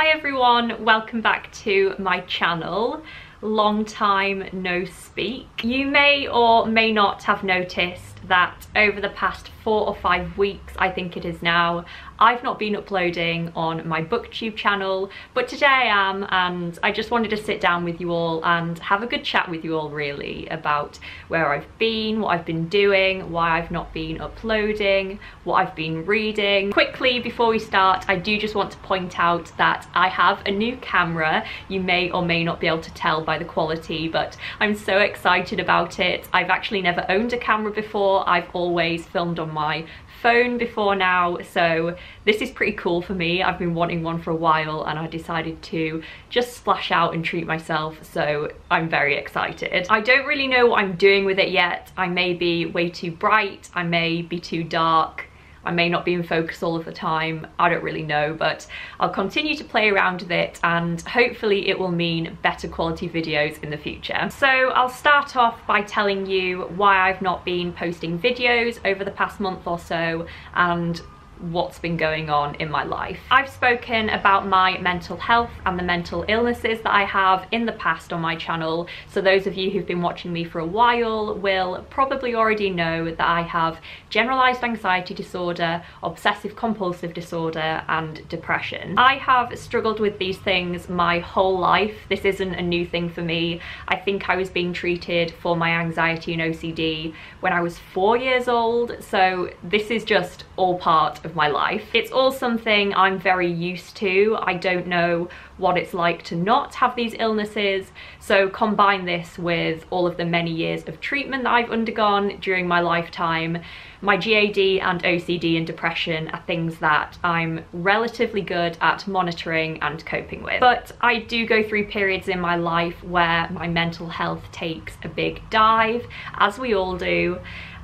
Hi everyone, welcome back to my channel. Long time no speak. You may or may not have noticed that over the past four or five weeks, I think it is now, I've not been uploading on my booktube channel, but today I am and I just wanted to sit down with you all and have a good chat with you all really about where I've been, what I've been doing, why I've not been uploading, what I've been reading. Quickly before we start, I do just want to point out that I have a new camera. You may or may not be able to tell by the quality, but I'm so excited about it. I've actually never owned a camera before. I've always filmed on my phone before now so this is pretty cool for me. I've been wanting one for a while and I decided to just splash out and treat myself so I'm very excited. I don't really know what I'm doing with it yet. I may be way too bright I may be too dark I may not be in focus all of the time, I don't really know, but I'll continue to play around with it and hopefully it will mean better quality videos in the future. So I'll start off by telling you why I've not been posting videos over the past month or so and what's been going on in my life. I've spoken about my mental health and the mental illnesses that I have in the past on my channel, so those of you who've been watching me for a while will probably already know that I have generalized anxiety disorder, obsessive compulsive disorder and depression. I have struggled with these things my whole life. This isn't a new thing for me. I think I was being treated for my anxiety and OCD when I was four years old, so this is just all part of my life. It's all something I'm very used to. I don't know what it's like to not have these illnesses. So combine this with all of the many years of treatment that I've undergone during my lifetime. My GAD and OCD and depression are things that I'm relatively good at monitoring and coping with. But I do go through periods in my life where my mental health takes a big dive, as we all do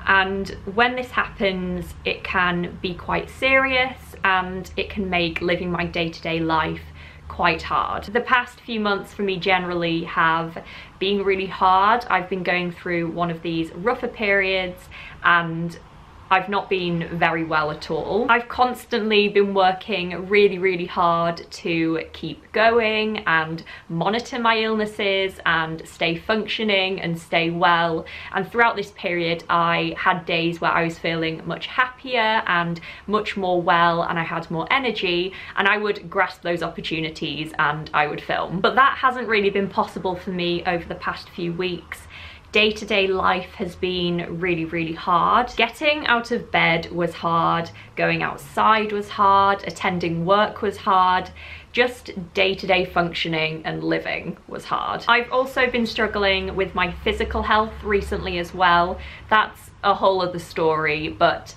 and when this happens it can be quite serious and it can make living my day-to-day -day life quite hard. The past few months for me generally have been really hard. I've been going through one of these rougher periods and I've not been very well at all. I've constantly been working really, really hard to keep going and monitor my illnesses and stay functioning and stay well. And throughout this period, I had days where I was feeling much happier and much more well and I had more energy and I would grasp those opportunities and I would film. But that hasn't really been possible for me over the past few weeks day-to-day -day life has been really, really hard. Getting out of bed was hard, going outside was hard, attending work was hard, just day-to-day -day functioning and living was hard. I've also been struggling with my physical health recently as well. That's a whole other story, but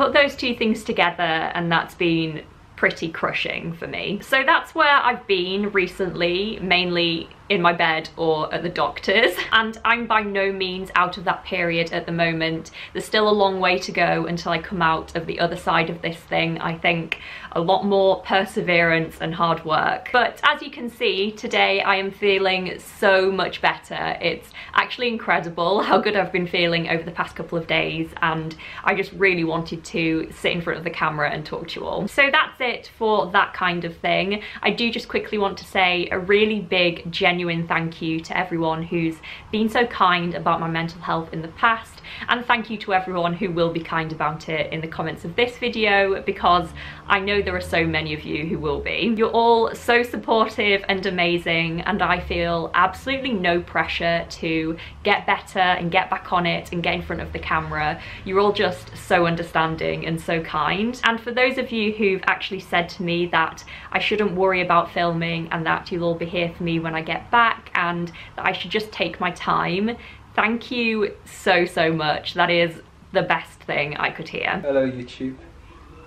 put those two things together and that's been pretty crushing for me. So that's where I've been recently, mainly in my bed or at the doctor's and I'm by no means out of that period at the moment. There's still a long way to go until I come out of the other side of this thing. I think a lot more perseverance and hard work. But as you can see, today I am feeling so much better. It's actually incredible how good I've been feeling over the past couple of days and I just really wanted to sit in front of the camera and talk to you all. So that's it for that kind of thing. I do just quickly want to say a really big, genuine genuine thank you to everyone who's been so kind about my mental health in the past and thank you to everyone who will be kind about it in the comments of this video because I know there are so many of you who will be. You're all so supportive and amazing and I feel absolutely no pressure to get better and get back on it and get in front of the camera. You're all just so understanding and so kind. And for those of you who've actually said to me that I shouldn't worry about filming and that you'll all be here for me when I get back and that I should just take my time, Thank you so, so much. That is the best thing I could hear. Hello YouTube.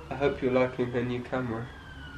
I hope you're liking the new camera.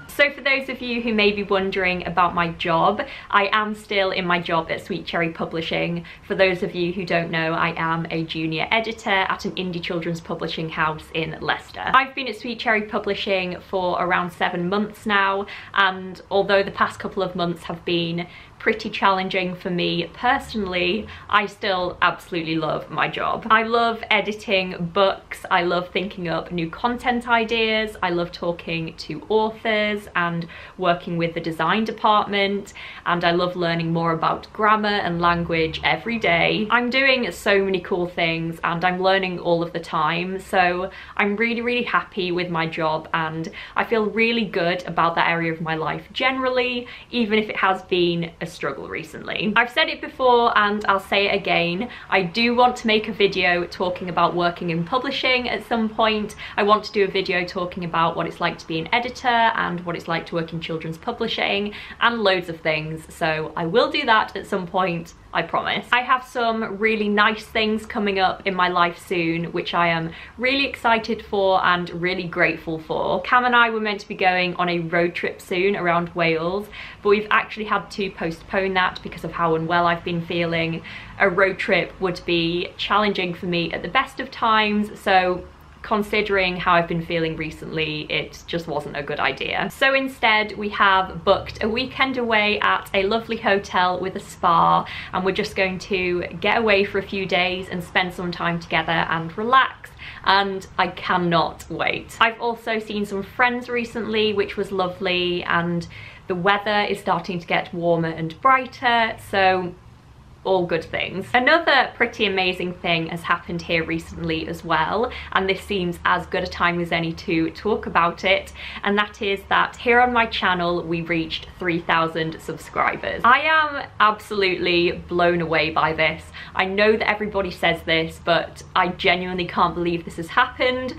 So for those of you who may be wondering about my job, I am still in my job at Sweet Cherry Publishing. For those of you who don't know, I am a junior editor at an indie children's publishing house in Leicester. I've been at Sweet Cherry Publishing for around seven months now, and although the past couple of months have been pretty challenging for me personally, I still absolutely love my job. I love editing books, I love thinking up new content ideas, I love talking to authors, and working with the design department. And I love learning more about grammar and language every day. I'm doing so many cool things and I'm learning all of the time. So I'm really really happy with my job and I feel really good about that area of my life generally even if it has been a struggle recently. I've said it before and I'll say it again I do want to make a video talking about working in publishing at some point. I want to do a video talking about what it's like to be an editor and what it's like to work in children's publishing and loads of things so I will do that at some point I promise. I have some really nice things coming up in my life soon, which I am really excited for and really grateful for. Cam and I were meant to be going on a road trip soon around Wales, but we've actually had to postpone that because of how unwell I've been feeling. A road trip would be challenging for me at the best of times, so considering how I've been feeling recently, it just wasn't a good idea. So instead, we have booked a weekend away at a lovely hotel with a spa, and we're just going to get away for a few days and spend some time together and relax and I cannot wait. I've also seen some friends recently, which was lovely, and the weather is starting to get warmer and brighter, so all good things. Another pretty amazing thing has happened here recently as well, and this seems as good a time as any to talk about it, and that is that here on my channel we reached 3,000 subscribers. I am absolutely blown away by this. I know that everybody says this, but I genuinely can't believe this has happened.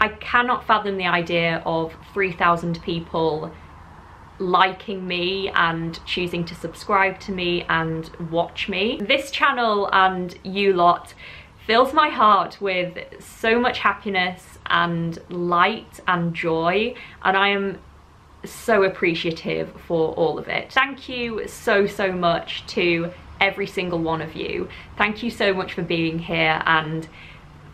I cannot fathom the idea of 3,000 people liking me and choosing to subscribe to me and watch me. This channel and you lot fills my heart with so much happiness and light and joy and I am so appreciative for all of it. Thank you so so much to every single one of you. Thank you so much for being here and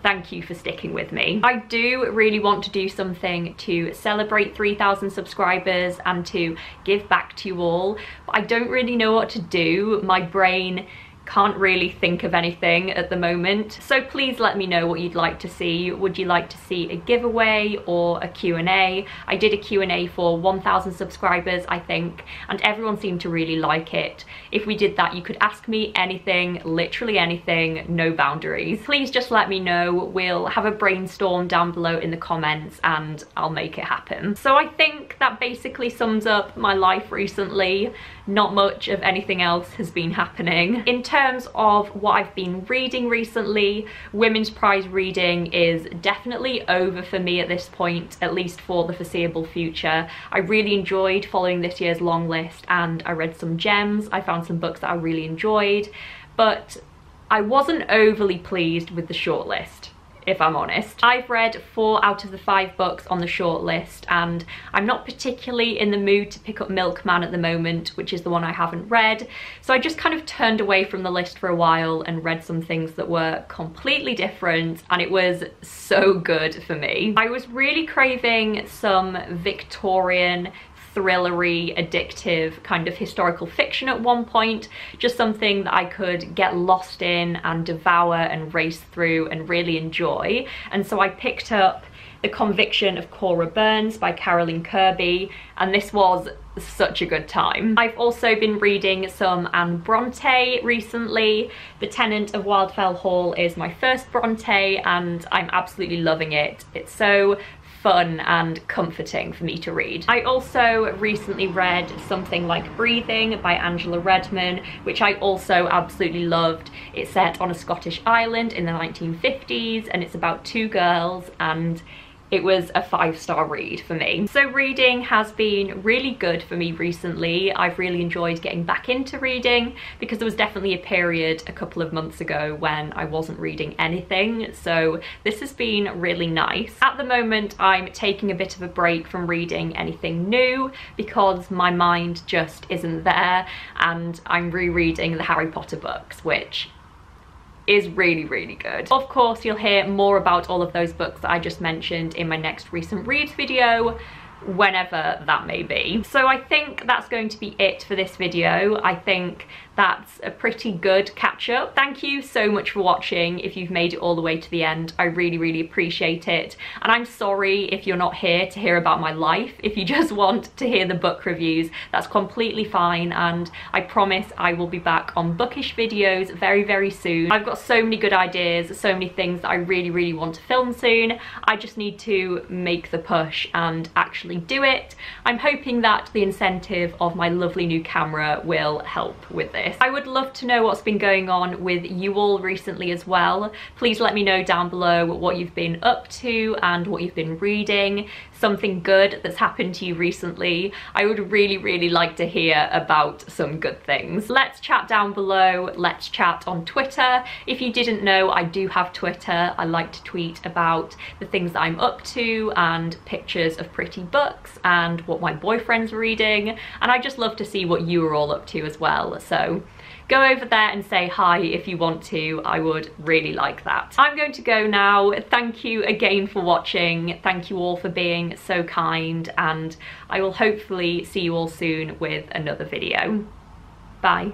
thank you for sticking with me. I do really want to do something to celebrate 3,000 subscribers and to give back to you all, but I don't really know what to do. My brain can't really think of anything at the moment. So please let me know what you'd like to see. Would you like to see a giveaway or a Q&A? I did a Q&A for 1,000 subscribers, I think, and everyone seemed to really like it. If we did that, you could ask me anything, literally anything, no boundaries. Please just let me know. We'll have a brainstorm down below in the comments and I'll make it happen. So I think that basically sums up my life recently. Not much of anything else has been happening. In terms of what I've been reading recently, Women's Prize reading is definitely over for me at this point, at least for the foreseeable future. I really enjoyed following this year's long list and I read some gems. I found some books that I really enjoyed, but I wasn't overly pleased with the shortlist if I'm honest. I've read four out of the five books on the short list and I'm not particularly in the mood to pick up Milkman at the moment, which is the one I haven't read. So I just kind of turned away from the list for a while and read some things that were completely different and it was so good for me. I was really craving some Victorian thrillery, addictive kind of historical fiction at one point, just something that I could get lost in and devour and race through and really enjoy. And so I picked up The Conviction of Cora Burns by Carolyn Kirby, and this was such a good time. I've also been reading some Anne Bronte recently. The Tenant of Wildfell Hall is my first Bronte and I'm absolutely loving it. It's so fun and comforting for me to read. I also recently read Something Like Breathing by Angela Readman, which I also absolutely loved. It's set on a Scottish island in the 1950s and it's about two girls and it was a five star read for me. So reading has been really good for me recently. I've really enjoyed getting back into reading because there was definitely a period a couple of months ago when I wasn't reading anything. So this has been really nice. At the moment, I'm taking a bit of a break from reading anything new because my mind just isn't there and I'm rereading the Harry Potter books, which is really, really good. Of course, you'll hear more about all of those books that I just mentioned in my next recent reads video, whenever that may be. So I think that's going to be it for this video. I think that's a pretty good catch up. Thank you so much for watching if you've made it all the way to the end. I really, really appreciate it. And I'm sorry if you're not here to hear about my life. If you just want to hear the book reviews, that's completely fine. And I promise I will be back on bookish videos very, very soon. I've got so many good ideas, so many things that I really, really want to film soon. I just need to make the push and actually do it. I'm hoping that the incentive of my lovely new camera will help with this this. I would love to know what's been going on with you all recently as well. Please let me know down below what you've been up to and what you've been reading, something good that's happened to you recently. I would really, really like to hear about some good things. Let's chat down below. Let's chat on Twitter. If you didn't know, I do have Twitter. I like to tweet about the things I'm up to and pictures of pretty books and what my boyfriend's reading. And I just love to see what you are all up to as well. So go over there and say hi if you want to. I would really like that. I'm going to go now. Thank you again for watching. Thank you all for being so kind and I will hopefully see you all soon with another video. Bye.